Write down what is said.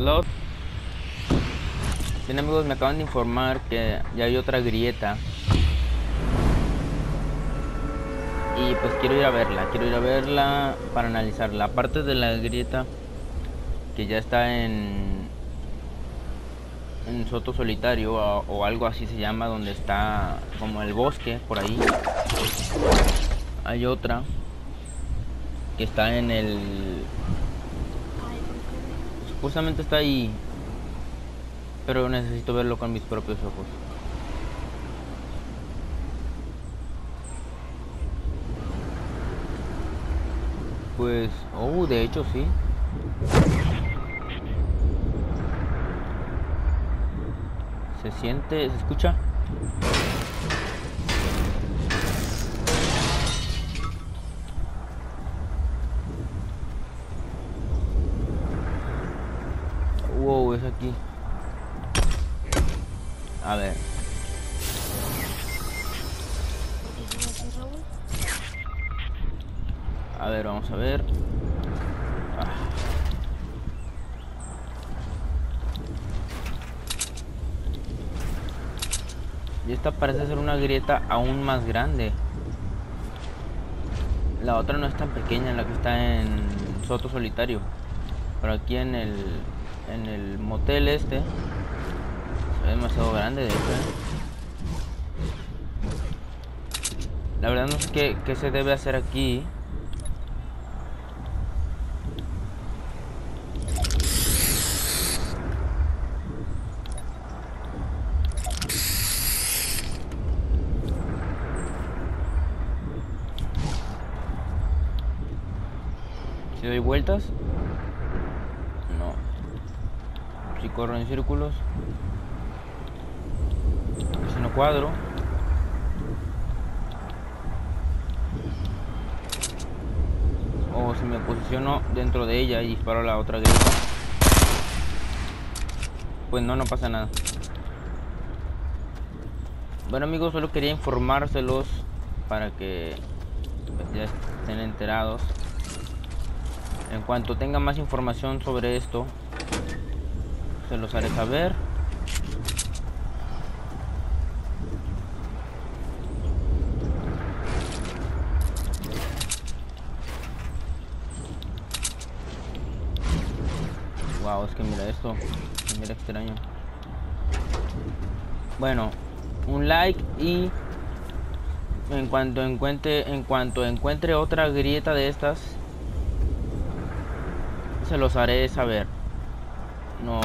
Lot. Bien amigos, me acaban de informar que ya hay otra grieta. Y pues quiero ir a verla, quiero ir a verla para analizarla. Aparte de la grieta que ya está en en Soto Solitario o, o algo así se llama, donde está como el bosque por ahí. Hay otra que está en el justamente está ahí pero necesito verlo con mis propios ojos. Pues oh de hecho sí. Se siente se escucha Wow, aquí. A ver. A ver, vamos a ver. Ah. Y esta parece ser una grieta aún más grande. La otra no es tan pequeña, la que está en Soto Solitario. Pero aquí en el en el motel este. Es demasiado grande de hecho ¿eh? la verdad no sé qué, qué se debe hacer aquí. Si doy vueltas si corro en círculos si no cuadro. O si me posiciono dentro de ella y disparo la otra pues no, no pasa nada. Bueno amigos, solo quería informárselos para que pues, ya estén enterados. En cuanto tenga más información sobre esto se los haré saber. Wow es que mira esto mira extraño. Bueno un like y en cuanto encuentre en cuanto encuentre otra grieta de estas se los haré saber. No